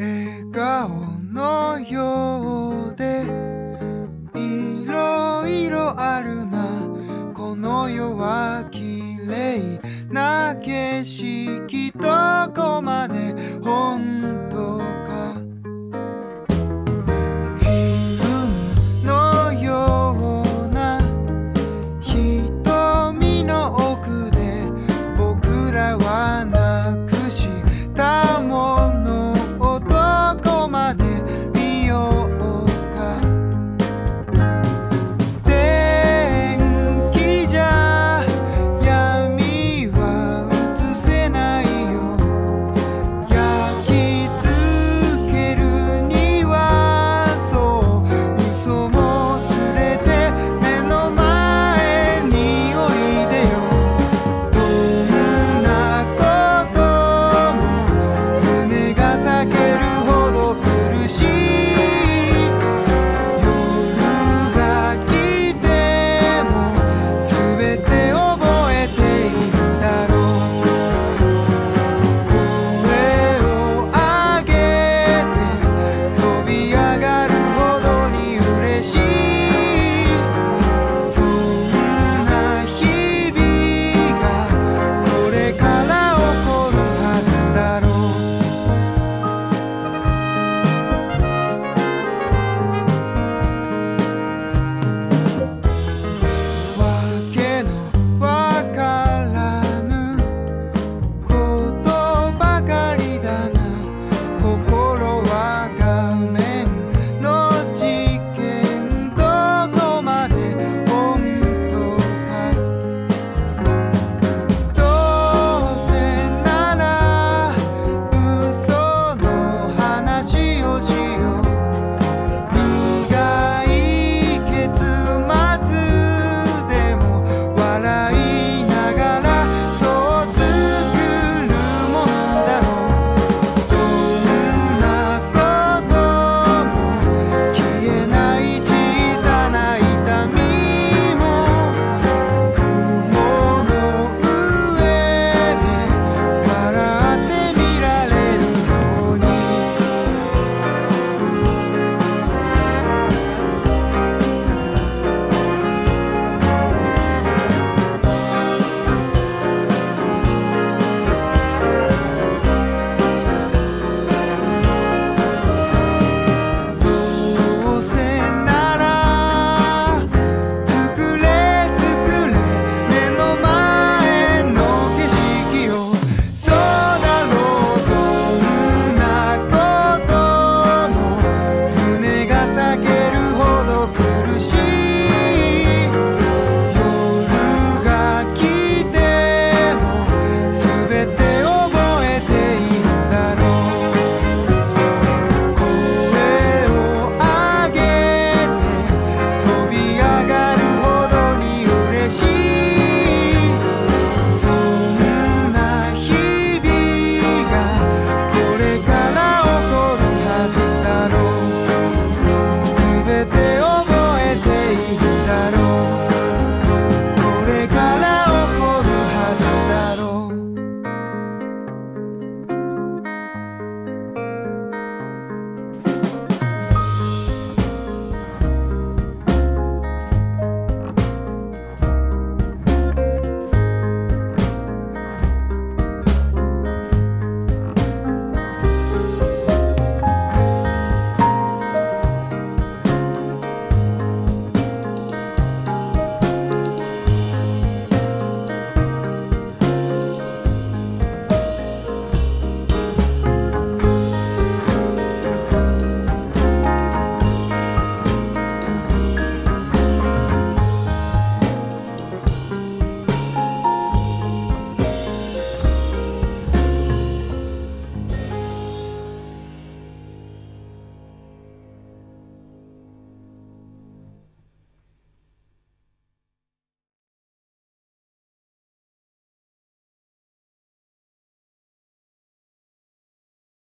笑顔のようでいろいろあるな。この世は綺麗な景色どこまで本当